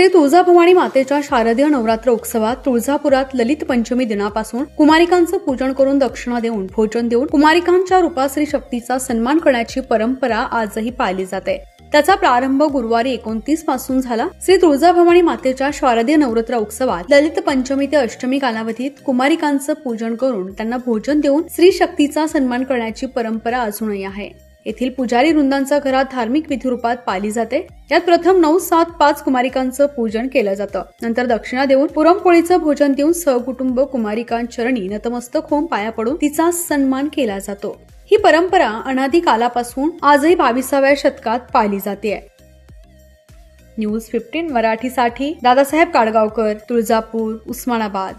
श्री तुळजाभवानी मातेच्या शारदीय नवरात्र उत्सवात तुळजापुरात ललित पंचमी दिनापासून कुमारिकांचं पूजन करून दक्षिणा देऊन भोजन देऊन कुमारिकांच्या रूपाश्री शक्तीचा सन्मान करण्याची परंपरा आजही पाळली जाते. त्याचा प्रारंभ गुरुवारी एकोणतीसपासून झाला. श्री तुळजाभवानी मातेच्या शारदीय नवरात्र उत्सवात ललित पंचमी ते अष्टमी कालावधीत कुमारिकांचं पूजन करून त्यांना भोजन देऊन श्री शक्तीचा सन्मान करण्याची परंपरा अजूनही आहे. येथील पुजारी वृंदांचा घरात धार्मिक विधिरूपात पाली जाते. यात प्रथम नऊ सात पाच कुमारिकांचं पूजन केलं जातं. नंतर दक्षिणा देऊन पुरणपोळीचं भोजन देऊन सहकुटुंब कुमारिकांचरणी नतमस्तक होऊन पाया पडून तिचा सन्मान केला जातो. ही परंपरा अनादी कालापासून आजही बावीसाव्या शतकात पाळली जाते. न्यूज फिफ्टीन मराठीसाठी दादासाहेब काडगावकर तुळजापूर उस्मानाबाद.